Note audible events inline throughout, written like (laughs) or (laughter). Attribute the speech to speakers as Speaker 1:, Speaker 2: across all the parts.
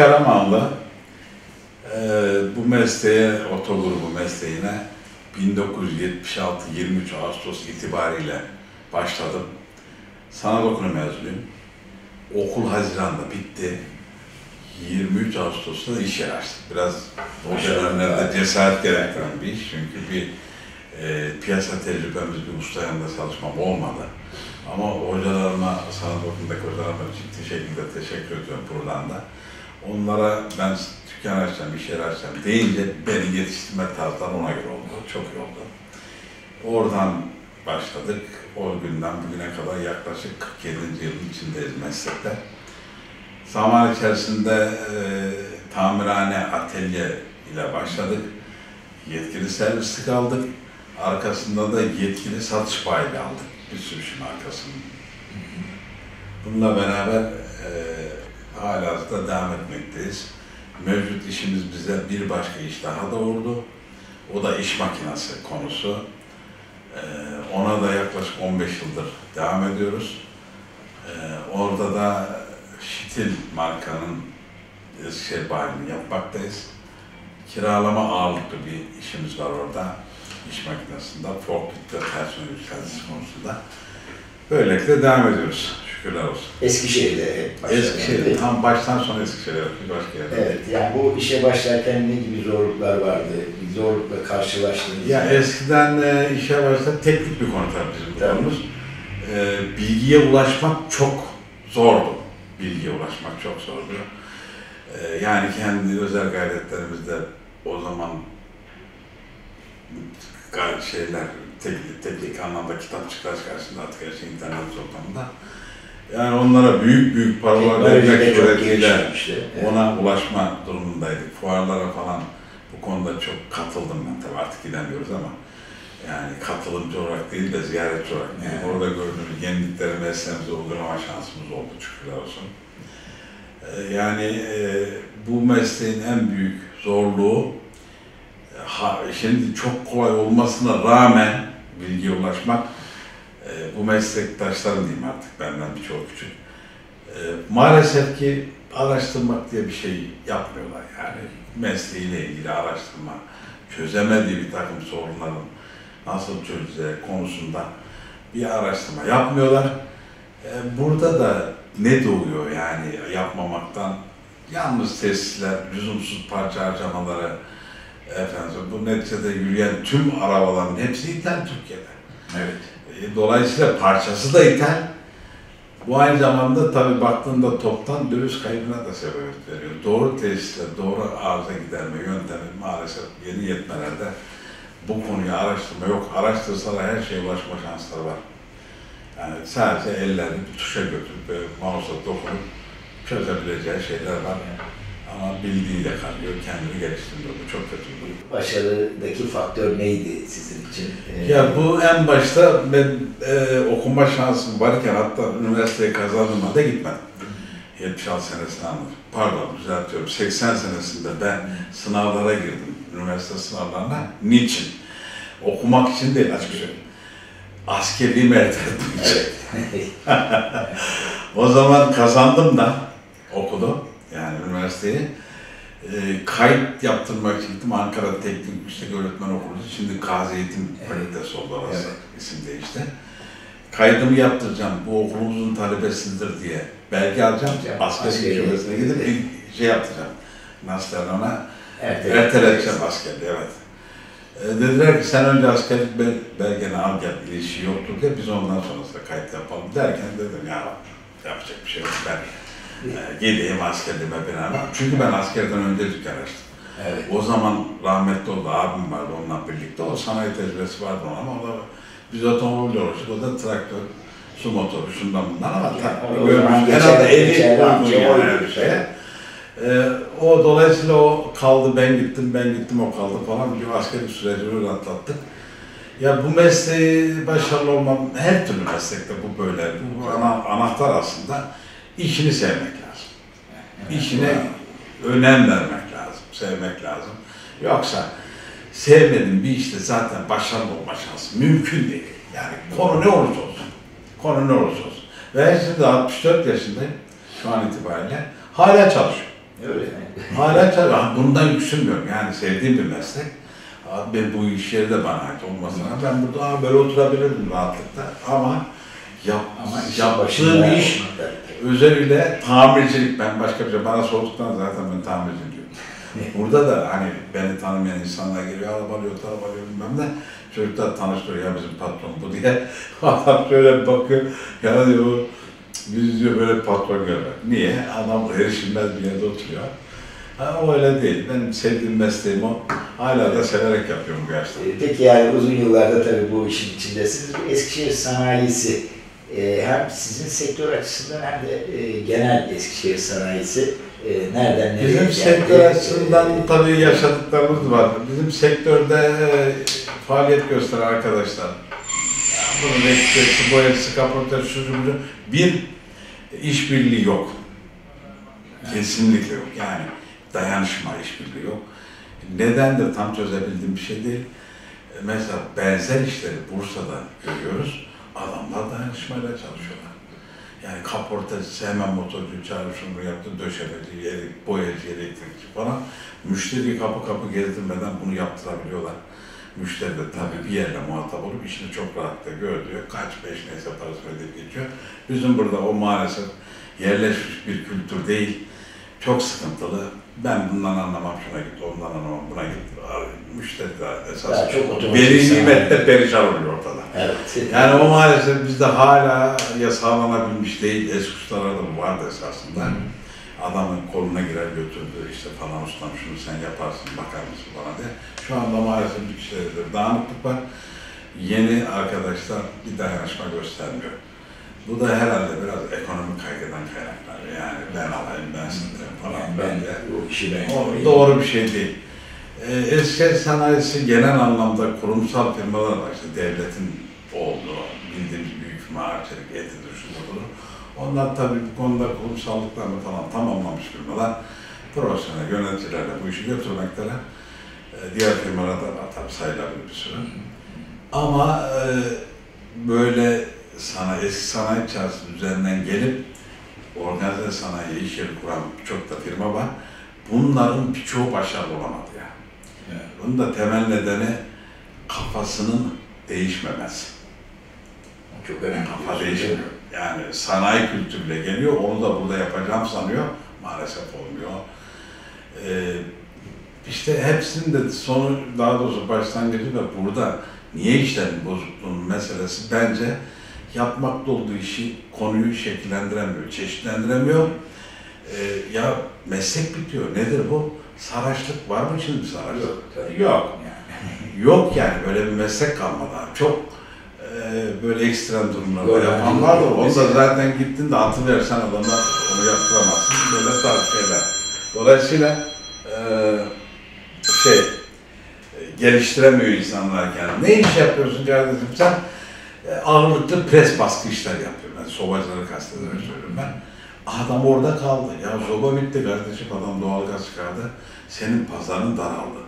Speaker 1: Karamanlı. Ee, bu mesleğe, otogrubu mesleğine 1976 23 Ağustos itibariyle başladım. Sanat okulu mezunuyum. Okul Haziran'da bitti. 23 Ağustos'ta iş yer açtık. Biraz o dönemlerde cesaret gerektiren bir iş. Çünkü bir e, piyasa tecrübemiz, bir usta yanında çalışmam olmadı. Ama hocalarıma, sanat okulundaki hocalarıma ciddi şekilde teşekkür ediyorum buradan da. Onlara ben dükkan açacağım, bir şeyler açacağım deyince beni yetiştirme tarzları ona göre oldu. Çok iyi oldu. Oradan başladık. O günden bugüne kadar yaklaşık 47. yılın içindeyiz meslekte. Zaman içerisinde e, tamirhane, atölye ile başladık. Yetkili servislik aldık. Arkasında da yetkili satış payı aldık. Bir sürü işin arkasında. Bununla beraber e, hala da devam etmekteyiz. Mevcut işimiz bize bir başka iş daha doğurdu. O da iş makinesi konusu. E, ona da yaklaşık 15 yıldır devam ediyoruz. E, orada da Şitil markanın Eskişehir bayilini yapmaktayız. Kiralama ağırlıklı bir işimiz var orada. İş makinesinde, forklift ve personel yükseltisi konusunda. Böylelikle devam ediyoruz. Şükürler olsun.
Speaker 2: Eskişehir'de hep başladı.
Speaker 1: Eskişehir, tam baştan sona Eskişehir, bir başka yerde.
Speaker 2: Evet, yani bu işe başlarken ne gibi zorluklar vardı? Bir zorlukla karşılaştınız
Speaker 1: Ya
Speaker 2: mı?
Speaker 1: eskiden e, işe başladık, teknik bir konu tabii bizim konumuz. E, bilgiye ulaşmak çok zordu. Bilgiye ulaşmak çok zordu. E, yani kendi özel gayretlerimizde o zaman şeyler, teknik, teknik anlamda kitapçıklar karşısında artık her şey internet ortamında. Yani onlara büyük büyük paralar vermek suretiyle
Speaker 2: gelişmemişti. Evet.
Speaker 1: ona ulaşma durumundaydık. Fuarlara falan bu konuda çok katıldım ben tabii artık gidemiyoruz ama yani katılımcı olarak değil de ziyaretçi olarak yani
Speaker 2: Evet.
Speaker 1: orada gördüğümüz yenilikleri mesleğimize uygulama şansımız oldu şükürler olsun. Ee, Yani e, bu mesleğin en büyük zorluğu e, ha, şimdi çok kolay olmasına rağmen bilgiye ulaşmak e, bu meslektaşlarım diyeyim artık benden birçok küçük. E, maalesef ki araştırmak diye bir şey yapmıyorlar yani mesleğiyle ilgili araştırma, çözemediği bir takım sorunların nasıl çözeceği konusunda bir araştırma yapmıyorlar. E, burada da ne doğuyor yani yapmamaktan? Yalnız tesisler, lüzumsuz parça harcamaları, efendim bu neticede yürüyen tüm arabaların hepsi ithal Türkiye'de.
Speaker 2: Evet.
Speaker 1: E, Dolayısıyla parçası da ithal. Bu aynı zamanda tabii baktığında toptan döviz kaybına da sebebiyet veriyor. Doğru tesisle, doğru arıza giderme yöntemi maalesef yeni yetmelerde bu konuyu araştırma yok. Araştırsalar her şeye ulaşma şansları var. Yani sadece ellerini bir tuşa götürüp mouse'a dokunup çözebileceği şeyler var. Ama bildiğiyle kalıyor, kendini geliştiriyor. Bu çok kötü. Bu
Speaker 2: Başarıdaki faktör neydi sizin için? Ee,
Speaker 1: Ya bu en başta ben e, okuma şansım varken hatta üniversiteyi kazandığım halde gitmedim. 76 senesini anladım. Pardon düzeltiyorum. 80 senesinde ben sınavlara girdim. Üniversite sınavlarına. Niçin? Okumak için değil açık söyleyeyim. Askerliğimi erteledim için. (laughs) O zaman kazandım da okulu yani üniversiteyi. E, kayıt yaptırmak için gittim Ankara Teknik Yüksek Öğretmen Okulu. Şimdi Gazi Eğitim
Speaker 2: Evet.
Speaker 1: Fakültesi oldu orası.
Speaker 2: Evet.
Speaker 1: isim değişti. Kaydımı yaptıracağım. Bu okulumuzun talebesindir diye belge alacağım.
Speaker 2: Hocam,
Speaker 1: Askeri şubesine gidip bir şey yaptıracağım. Nasıl ona?
Speaker 2: ertele-
Speaker 1: Erteleteceğim askerliği, evet. E, dediler ki sen önce askerlik bel- belgeni al gel, ilişki yoktur diye biz ondan sonrasında kayıt yapalım derken dedim ya yapacak bir şey yok ben geleyim askerliğime beraber. Çünkü ben askerden önce dükkan açtım.
Speaker 2: Evet.
Speaker 1: O zaman rahmetli oldu, abim vardı onunla birlikte. O sanayi tecrübesi vardı ona ama o da biz otomobil uğraştık, o da traktör, su motoru, şundan bundan ama
Speaker 2: Yani
Speaker 1: görmüş, herhalde eli uygun yani her şeye. Ee, o dolayısıyla o kaldı, ben gittim, ben gittim, o kaldı falan bir askerlik sürecini öyle atlattık. Ya bu mesleği başarılı olmam, her türlü meslekte bu böyle. Bu ana, anahtar aslında işini sevmek lazım. İşine önem vermek lazım, sevmek lazım. Yoksa sevmediğin bir işte zaten başarılı olma şansı mümkün değil. Yani konu ne olursa olsun. Konu ne olursa olsun. Ve şimdi 64 yaşındayım şu an itibariyle. Hala çalışıyorum.
Speaker 2: Öyle mi?
Speaker 1: Hala çalışıyorum. Bundan yüksünmüyorum. Yani sevdiğim bir meslek. Abi bu iş yeri de bana ait olmasına ben burada böyle oturabilirdim rahatlıkla ama yap,
Speaker 2: Ama
Speaker 1: yaptığım iş özellikle tamircilik. Ben başka bir şey, bana sorduktan zaten ben tamirciyim diyorum. (laughs) Burada da hani beni tanımayan insanlar geliyor, araba alıyor, araba alıyor bilmem ne. Çocuklar tanıştırıyor ya bizim patron bu diye. (laughs) Adam şöyle bakıyor, ya diyor "o biz diyor böyle patron görmek. Niye? Adam erişilmez bir yerde oturuyor. Ha, o öyle değil. Benim sevdiğim mesleğim o. Hala da severek yapıyorum bu yaşta.
Speaker 2: E, Peki yani uzun yıllarda tabii bu işin içindesiniz. Eskişehir sanayisi e, hem sizin sektör açısından hem de e, genel Eskişehir sanayisi e, nereden nereye
Speaker 1: Bizim
Speaker 2: geldi?
Speaker 1: sektör açısından
Speaker 2: E,
Speaker 1: tabii yaşadıklarımız var. Bizim sektörde e, faaliyet gösteren arkadaşlar, bunun boyacısı, kaportacı, şucu bucu, bir işbirliği yok. Kesinlikle yok. Yani dayanışma işbirliği yok. Nedendir tam çözebildiğim bir şey değil. E, Mesela benzer işleri Bursa'da görüyoruz. Adamlar dayanışmayla çalışıyorlar. Yani kaportacısı hemen motorcu çağırır şunu yaptı, döşemeci, elektrik, boyacı, elektrikçi falan. Müşteri kapı kapı gezdirmeden bunu yaptırabiliyorlar. Müşteri de tabii bir yerle muhatap olup işini çok rahatlıkla görüyor. Kaç beş neyse parası ödeyip geçiyor. Bizim burada o maalesef yerleşmiş bir kültür değil. Çok sıkıntılı. Ben bundan anlamam, şuna git, ondan anlamam, buna git. Müşteri de esas. Veri nimette perişan oluyor ortada.
Speaker 2: Evet.
Speaker 1: Yani o maalesef bizde hala ya sağlanabilmiş değil. Eski ustalarda bu vardı esasında. Adamın koluna girer götürdü işte falan ustam şunu sen yaparsın bakar mısın bana diye. Şu anda maalesef bir şeydir. Dağınıklık var. Yeni arkadaşlar bir dayanışma göstermiyor. Bu da herhalde biraz ekonomik kaygıdan kaynaklanıyor. Yani ben alayım ben satayım falan. Ben de
Speaker 2: bu işi ben
Speaker 1: o doğru bir şey değil. Ee, Eskişehir sanayisi genel anlamda kurumsal firmalar var. İşte devletin olduğu, bildiğimiz büyük Etidir, şudur budur. Onlar tabii bu konuda kurumsallıklarını falan tamamlamış firmalar. Profesyonel yöneticilerle bu işi götürmekteler. Ee, diğer firmalar da var tabii sayılabilir bir sürü. Ama e, böyle sanayi, eski sanayi çarşısı üzerinden gelip organize sanayi iş yeri kuran çok da firma var. Bunların birçoğu başarılı olamadı ya.
Speaker 2: Evet.
Speaker 1: Bunun da temel nedeni kafasının değişmemesi.
Speaker 2: Çok önemli.
Speaker 1: Kafa değişmiyor. Yani sanayi kültürüyle geliyor, onu da burada yapacağım sanıyor. Maalesef olmuyor. Ee, işte hepsinin de sonu, daha doğrusu başlangıcı da burada. Niye işlerin bozukluğunun meselesi bence yapmakta olduğu işi, konuyu şekillendiremiyor, çeşitlendiremiyor. Ee, ya meslek bitiyor. Nedir bu? Saraçlık var mı şimdi saraçlık?
Speaker 2: Yok, tabii.
Speaker 1: Yok.
Speaker 2: Yani. (laughs)
Speaker 1: Yok yani böyle bir meslek kalmadı abi. Çok e, böyle ekstrem yapan var da
Speaker 2: bir
Speaker 1: onu da zaten gittin de atı versen adamlar onu yaptıramazsın. Böyle tarz şeyler. Dolayısıyla e, şey e, geliştiremiyor insanlar kendini. Ne iş yapıyorsun kardeşim sen? E, ağırlıklı pres baskı işler yapıyor. Ben sobacıları kastederek söylüyorum ben. Adam orada kaldı. Ya soba bitti kardeşim. Adam doğalgaz çıkardı. Senin pazarın daraldı.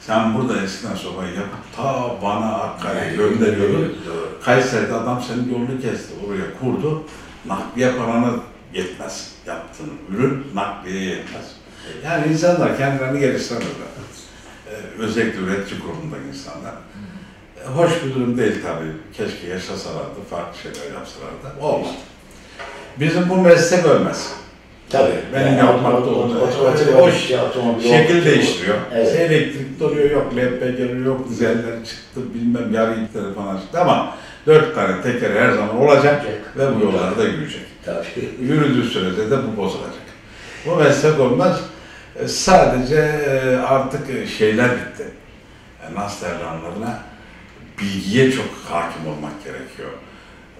Speaker 1: Sen burada eskiden sobayı yapıp ta bana Hakkari'ye gönderiyordun. Kayseri'de adam senin yolunu kesti. Oraya kurdu. Nakliye parana yetmez. Yaptığın ürün nakliye yetmez. Yani insanlar kendilerini geliştiremezler. Ee, özellikle üretici grubundaki insanlar. Hoş bir durum değil tabii. Keşke yaşasalardı, farklı şeyler yapsalardı. Olmadı. Bizim bu meslek ölmez.
Speaker 2: Tabii.
Speaker 1: Benim yapmakta olduğum-
Speaker 2: Otomotiv
Speaker 1: O Şekil değiştiriyor.
Speaker 2: Evet.
Speaker 1: Elektrik oluyor, yok LPG yok, dizeller çıktı, bilmem yarı ipleri falan çıktı ama dört tane tekeri her zaman olacak ve bu yollarda yürüyecek.
Speaker 2: Tabii.
Speaker 1: Yürüdüğü sürece de bu bozulacak. Bu meslek olmaz. E, Sadece e, artık e, şeyler bitti. Nasıl derler onlarına? Bilgiye çok hakim olmak gerekiyor.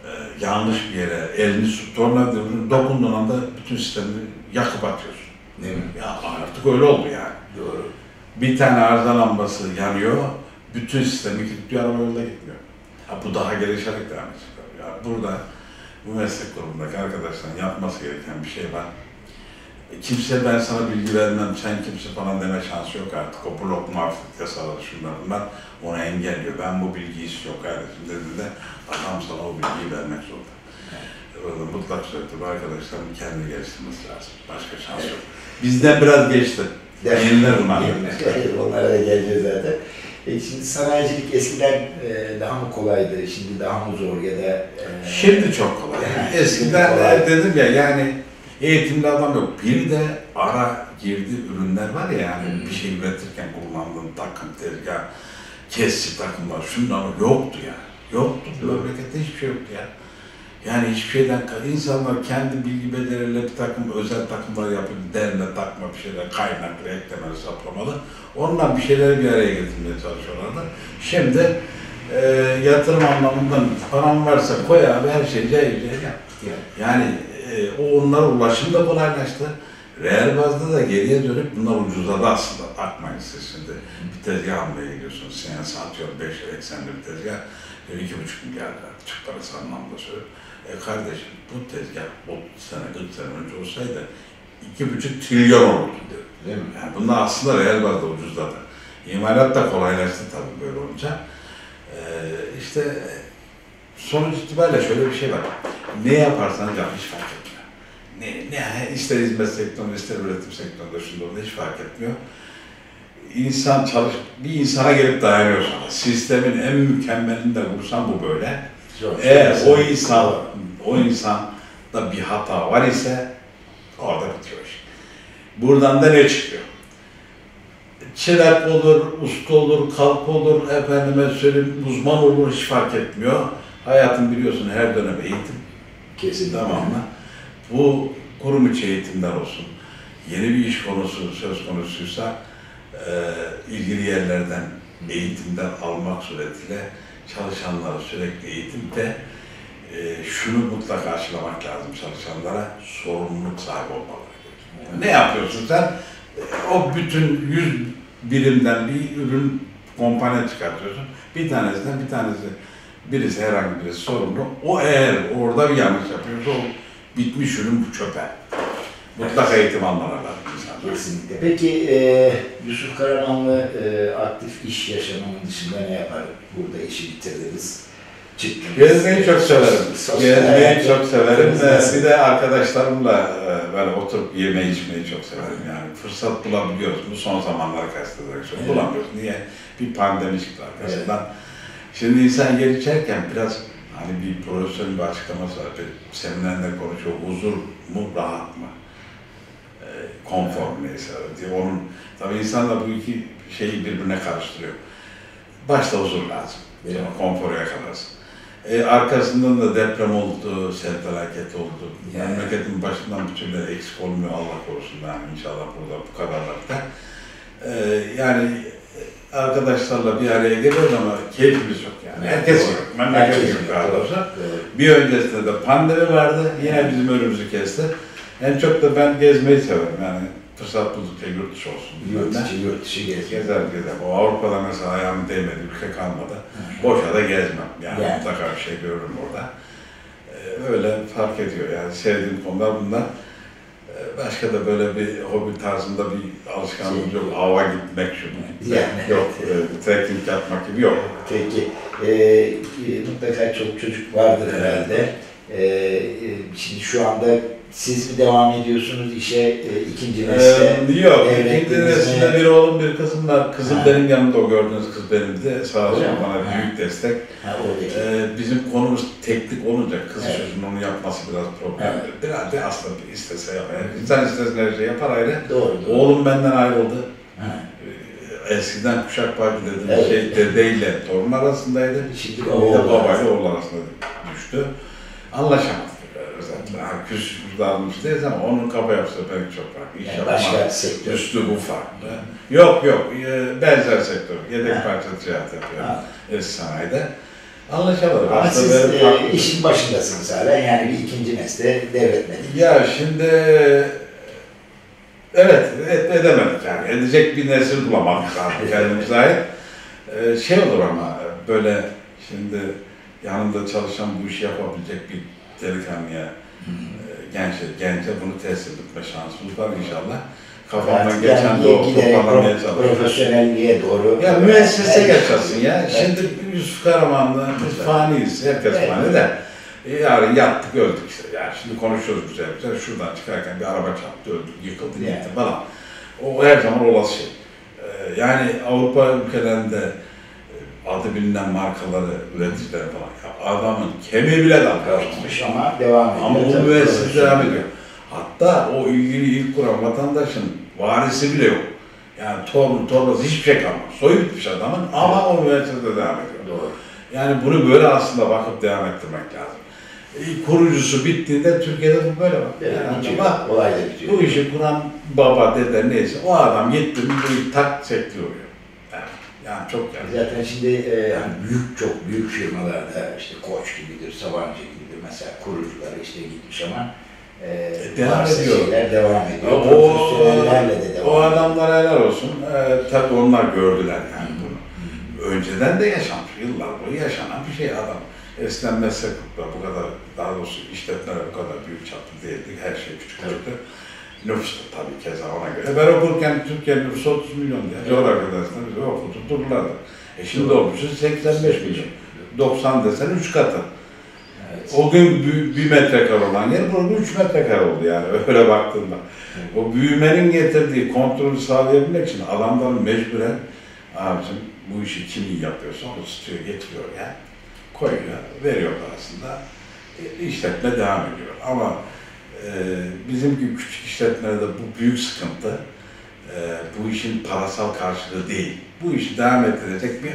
Speaker 1: E, Yanlış bir yere elini tornavida dokunduğun anda bütün sistemi yakıp atıyorsun.
Speaker 2: Değil mi?
Speaker 1: Ya artık öyle oldu yani.
Speaker 2: Doğru.
Speaker 1: Bir tane arıza lambası yanıyor, bütün sistemi kilitliyor, araba yolda gitmiyor. Ha, bu daha gelişerek devam edecek. Ya burada bu meslek grubundaki arkadaşların yapması gereken bir şey var. E, Kimse ben sana bilgi vermem, sen kimse falan deme şansı yok artık. O blok muafiyet yasaları şunlar bunlar onu engelliyor. Ben bu bilgiyi istiyorum kardeşim dediğinde adam sana o bilgiyi vermek zorunda. orada mutlak suretle bu arkadaşların kendini geliştirmesi lazım. Başka şans yok. Bizden biraz geçti. Yeniler bunlar.
Speaker 2: Evet, Onlara da geleceğiz zaten. E şimdi sanayicilik eskiden e, daha mı kolaydı, şimdi daha mı zor ya da... e,
Speaker 1: Şimdi çok kolay.
Speaker 2: Yani
Speaker 1: Eskiden
Speaker 2: kolay.
Speaker 1: dedim ya yani eğitimli adam yok. Bir de ara girdi ürünler var ya yani
Speaker 2: Hmm.
Speaker 1: bir şey üretirken kullandığın takım, tezgah, kesici takımlar şunlar yoktu ya. Yoktu. Memlekette hiçbir şey yoktu ya. Yani hiçbir şeyden insanlar kendi bilgi bedeliyle bir takım özel takımlar yapıp derme takma bir şeyler kaynaklı, eklemeli, saplamalı. Ondan bir şeyleri bir araya getirmeye çalışıyorlardı. Şimdi e, yatırım anlamında param varsa koy abi her şeyi cayır yap. Yani o onlara ulaşım da kolaylaştı. Reel bazda da geriye dönüp bunlar ucuzladı aslında. Bakmayın siz şimdi bir tezgah almaya gidiyorsunuz. Seansı atıyor 5 lira eksenli bir tezgah. diyor, iki buçuk milyar lira. Türk parası anlamda söylüyorum. E kardeşim bu tezgah 30 sene 40 sene önce olsaydı iki buçuk trilyon olurdu diyor.
Speaker 2: Değil mi?
Speaker 1: Yani bunlar aslında reel bazda ucuzladı. İmalat da kolaylaştı tabii böyle olunca. Ee, işte sonuç itibariyle şöyle bir şey var. Ne yaparsanız yapın hiç fark etmiyor. Ne, ne, ister hizmet sektöründe, ister üretim sektöründe, şunda bunda hiç fark etmiyor. İnsan çalış, bir insana gelip dayanıyor sana. Sistemin en mükemmelini de vursan bu böyle.
Speaker 2: Zor.
Speaker 1: Eğer o insan, o insanda bir hata var ise orada bitiyor iş. Buradan da ne çıkıyor? Çırak olur, usta olur, kalk olur, efendime söyleyeyim uzman olur hiç fark etmiyor. Hayatın biliyorsun her dönem eğitim.
Speaker 2: Kesinlikle.
Speaker 1: Tamam mı? Bu kurum içi eğitimler olsun. Yeni bir iş konusu söz konusuysa e, ilgili yerlerden eğitimden almak suretiyle çalışanlara sürekli eğitimde e, şunu mutlaka aşılamak lazım çalışanlara sorumluluk sahibi olmaları gerekiyor. Ne yapıyorsun sen? E, O bütün yüz birimden bir ürün komponent çıkartıyorsun. Bir tanesinden bir tanesi birisi herhangi birisi sorumlu. O eğer orada bir yanlış yapıyorsa o bitmiş ürün bu çöpe. Mutlaka eğitim almaları lazım insanlar.
Speaker 2: Kesinlikle. Peki e, Yusuf Karamanlı e, aktif iş yaşamının dışında ne yapar? Burada işi bitirdiniz. Çıktınız.
Speaker 1: Gezmeyi çok severim. Gezmeyi çok severim. Ee? Bir de arkadaşlarımla e, böyle oturup yemeği içmeyi çok severim. Yani fırsat bulabiliyoruz. Bu son zamanlara kastederek söylüyorum.
Speaker 2: Evet.
Speaker 1: Bulamıyoruz. Niye? Bir pandemi çıktı arkasından. Şimdi insan yer içerken biraz hani bir profesörün bir açıklaması var. Seminerde konuşuyor. Huzur mu, rahat mı? Ee, konfor neyse diye. Onun, tabii insan da bu iki şeyi birbirine karıştırıyor. Başta huzur lazım.
Speaker 2: Evet.
Speaker 1: Sonra konforu yakalarsın. E, arkasından da deprem oldu, sel felaket oldu.
Speaker 2: Yani.
Speaker 1: Memleketin başından bir türlü eksik olmuyor Allah korusun yani inşallah burada bu kadarlıkta. E, yani e, arkadaşlarla bir araya geliyoruz ama keyfimiz yok yani. Herkes
Speaker 2: Doğru.
Speaker 1: yok, memleket yok daha doğrusu.
Speaker 2: Doğru.
Speaker 1: Bir öncesinde de pandemi vardı, yine bizim önümüzü kesti. En çok da ben gezmeyi severim yani fırsat buldukça yurt dışı olsun.
Speaker 2: Yurt dışı, yurt dışı gezmek.
Speaker 1: Gezer gezer. O Avrupa'da mesela ayağım değmedi, ülke kalmadı. Boşa da gezmem. Yani,
Speaker 2: Yani.
Speaker 1: mutlaka bir şey görürüm orada. Ee, öyle fark ediyor yani sevdiğim konular bunlar. Başka da böyle bir hobi tarzında bir alışkanlığım
Speaker 2: Şey-
Speaker 1: yok. Ava gitmek şu bu.
Speaker 2: Yani.
Speaker 1: Yok, e, trekking yapmak gibi yok.
Speaker 2: Peki, e, e, mutlaka çok çocuk vardır herhalde. E, e, şimdi şu anda siz mi devam ediyorsunuz işe, e, ikinci nesle?
Speaker 1: Ee, yok, ikinci nesilde bir oğlum bir kızım var. Kızım
Speaker 2: Ha.
Speaker 1: benim yanımda o gördüğünüz kız benimdi. Sağ olsun bana
Speaker 2: Ha.
Speaker 1: büyük destek.
Speaker 2: Ha.
Speaker 1: Ee, bizim konumuz teknik olunca kız
Speaker 2: Evet.
Speaker 1: çocuğunun onu yapması biraz problemli.
Speaker 2: Evet.
Speaker 1: Biraz da aslında istese yapar. Yani insan istese her şey yapar ayrı.
Speaker 2: Doğru, doğru.
Speaker 1: Oğlum benden ayrıldı.
Speaker 2: Ha.
Speaker 1: Ee, Eskiden kuşak farkı dediğimiz
Speaker 2: Evet.
Speaker 1: şey dedeyle torun arasındaydı.
Speaker 2: Şimdi
Speaker 1: de babayla oğul arasında düştü. Anlaşamadık. Özellikle ha, küs dağılmış değiliz ama onun kafa yapısı pek çok farklı. İş
Speaker 2: Yani başka sektör.
Speaker 1: üslubu farklı. Yok yok, e, benzer sektör. Yedek
Speaker 2: Ha.
Speaker 1: parça ticaret yapıyorum.
Speaker 2: Ha.
Speaker 1: Eski sanayide. Anlaşamadık.
Speaker 2: Ama
Speaker 1: Aslında
Speaker 2: siz e, işin başındasınız hala, yani bir ikinci nesle devretmediniz.
Speaker 1: Ya şimdi evet et, edemedik yani. Edecek bir nesil bulamadık (laughs) artık kendimize ait. Ee, şey olur ama böyle şimdi yanında çalışan bu işi yapabilecek bir delikanlıya, e, genç, gence bunu teslim etme şansımız var inşallah. Kafamdan
Speaker 2: Artık
Speaker 1: geçen
Speaker 2: yani
Speaker 1: de o toparlamaya çalışıyorum.
Speaker 2: profesyonelliğe doğru.
Speaker 1: Ya müessese
Speaker 2: Evet.
Speaker 1: geçersin ya.
Speaker 2: Evet.
Speaker 1: Şimdi Yusuf Karaman'la biz faniyiz. Herkes
Speaker 2: Evet.
Speaker 1: fani de. E, yarın yattık öldük işte. Yani şimdi konuşuyoruz güzel güzel. Şuradan çıkarken bir araba çarptı öldük, yıkıldı,
Speaker 2: Yani.
Speaker 1: gitti falan. O her zaman olası şey. E, yani Avrupa ülkelerinde adı bilinen markaları, üreticileri falan. Ya adamın kemiği bile.
Speaker 2: Kalkmış ama devam ediyor.
Speaker 1: Ama o müessese devam ediyor. Hatta o ilgili ilk kuran vatandaşın varisi bile yok. Yani torun, torbası hiçbir şey kalmamış. Soyu bitmiş adamın ama o müessesede devam ediyor.
Speaker 2: Doğru.
Speaker 1: Yani bunu böyle aslında bakıp devam ettirmek lazım. E, kurucusu bittiğinde Türkiye'de bu böyle bak.
Speaker 2: Evet,
Speaker 1: Yani
Speaker 2: bitiyor.
Speaker 1: bak,
Speaker 2: Olay da bitiyor.
Speaker 1: bu işi kuran baba, dede neyse o adam gitti bu tak çekti oluyor. Yani, yani çok yani.
Speaker 2: Zaten şimdi e, hani büyük çok büyük firmalarda işte Koç gibidir, Sabancı gibidir mesela kurucuları işte gitmiş ama e,
Speaker 1: devam
Speaker 2: varsa
Speaker 1: ediyor.
Speaker 2: şeyler devam ediyor.
Speaker 1: O,
Speaker 2: Profesyonellerle de devam
Speaker 1: o
Speaker 2: ediyor.
Speaker 1: adamlar helal olsun. Ee, tabii onlar gördüler yani bunu. Önceden de yaşanmış, yıllar boyu yaşanan bir şey adam. Eskiden meslek bu kadar, daha doğrusu işletmeler bu kadar büyük çaplı değildi. Her şey küçük küçüktü. Nüfus da tabii keza ona göre. Ben okurken Türkiye'nin nüfusu 30 milyon diye. Coğrafya dersinde bizi okutturdulardı. E şimdi olmuşuz 85 milyon. 90 desen 3 katı.
Speaker 2: Evet.
Speaker 1: O gün bü- bir metrekare olan yer burada 3 metrekare oldu yani (laughs) öyle baktığında. O büyümenin getirdiği kontrolü sağlayabilmek için adamların mecburen abicim bu işi kim iyi yapıyorsa onu tutuyor, getiriyor ya. Koyuyor, veriyor parasında. E, işletme devam ediyor. Ama e, bizim gibi küçük işletmelerde bu büyük sıkıntı. E, bu işin parasal karşılığı değil. Bu işi devam ettirecek bir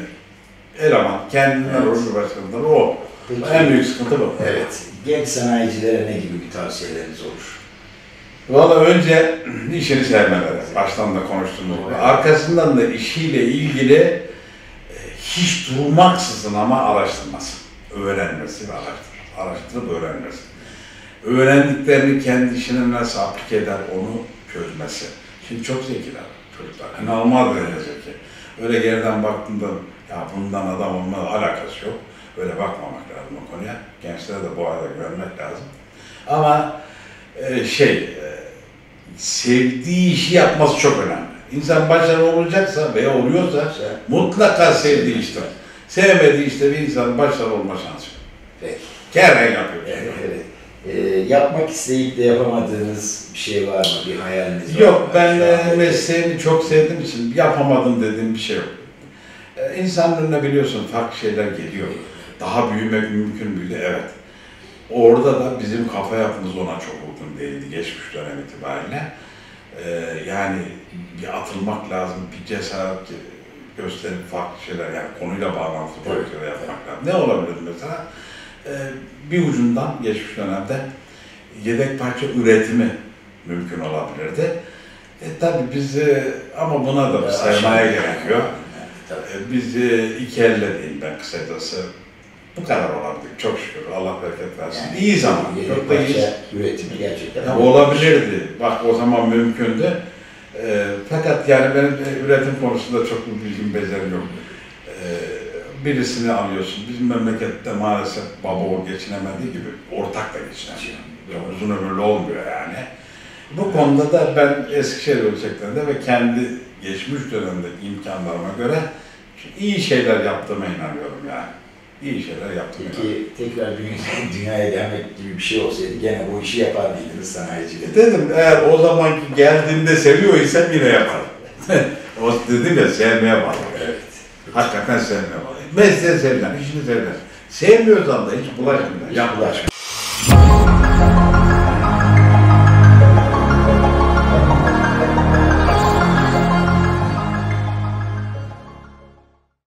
Speaker 1: eleman. Kendinden
Speaker 2: Evet.
Speaker 1: evet. başkanından o.
Speaker 2: Peki.
Speaker 1: En büyük sıkıntı bu.
Speaker 2: Evet. Genç sanayicilere ne gibi bir tavsiyeleriniz olur?
Speaker 1: Valla önce işini sevmeleri, baştan da konuştuğumuz gibi. Arkasından da işiyle ilgili e, hiç durmaksızın ama araştırması. Öğrenmesi ve araştırması. Araştırıp öğrenmesi. Öğrendiklerini kendi işine nasıl aplike eder onu çözmesi. Şimdi çok zekiler çocuklar. İnanılmaz derece zeki. Öyle geriden baktığında ya bundan adam olma alakası yok. Öyle bakmamak lazım o konuya. Gençlere de bu arada güvenmek lazım. Ama e, şey, e, sevdiği işi yapması çok önemli. İnsan başarılı olacaksa veya oluyorsa mutlaka sevdiği işte. Sevmediği işte bir insanın başarılı olma şansı yok.
Speaker 2: Peki.
Speaker 1: Kerren yapıyor.
Speaker 2: Ee, yapmak isteyip de yapamadığınız bir şey var mı? Bir hayaliniz var mı?
Speaker 1: Yok ben e, mesleğimi çok sevdiğim için yapamadım dediğim bir şey yok. E, İnsanın önüne biliyorsun farklı şeyler geliyor. Daha büyümek mümkün müydü? Evet. Orada da bizim kafa yapımız ona çok uygun değildi geçmiş dönem itibariyle. E, yani bir atılmak lazım, bir cesaret gösterip farklı şeyler yani konuyla bağlantılı
Speaker 2: Evet.
Speaker 1: şeyler yapmak lazım. Ne olabilir mesela? E, bir ucundan geçmiş dönemde yedek parça üretimi mümkün olabilirdi. E, tabii biz e, ama buna da bir sermaye gerekiyor. E, biz e, iki elle diyeyim ben kısacası. Bu kadar olabildik. Çok şükür. Allah bereket versin.
Speaker 2: Yani
Speaker 1: iyi zaman. Çok da iyi.
Speaker 2: üretimi gerçekten
Speaker 1: Ya, olabilirdi. Bak o zaman mümkündü. E, fakat yani benim e, üretim konusunda çok bir bilgim becerim yok. E, birisini alıyorsun. Bizim memlekette maalesef baba o geçinemediği gibi ortak da geçinemiyor. Çok uzun ömürlü olmuyor yani. Bu konuda da ben Eskişehir ölçeklerinde ve kendi geçmiş dönemdeki imkanlarıma göre iyi şeyler yaptığıma inanıyorum yani. İyi şeyler inanıyorum.
Speaker 2: Peki tekrar dünya, (laughs) dünyaya gelmek gibi bir şey olsaydı gene bu işi yapar mıydınız sanayicilik?
Speaker 1: Dedim eğer o zamanki geldiğinde seviyor isem yine yaparım. (laughs) o dedim ya sevmeye bağlı.
Speaker 2: Evet.
Speaker 1: Hakikaten sevmeye bağlı. Mesleği sevilen, işini sevilen. Sevmiyorsan da hiç bulaşmıyor.
Speaker 2: Bulaşma.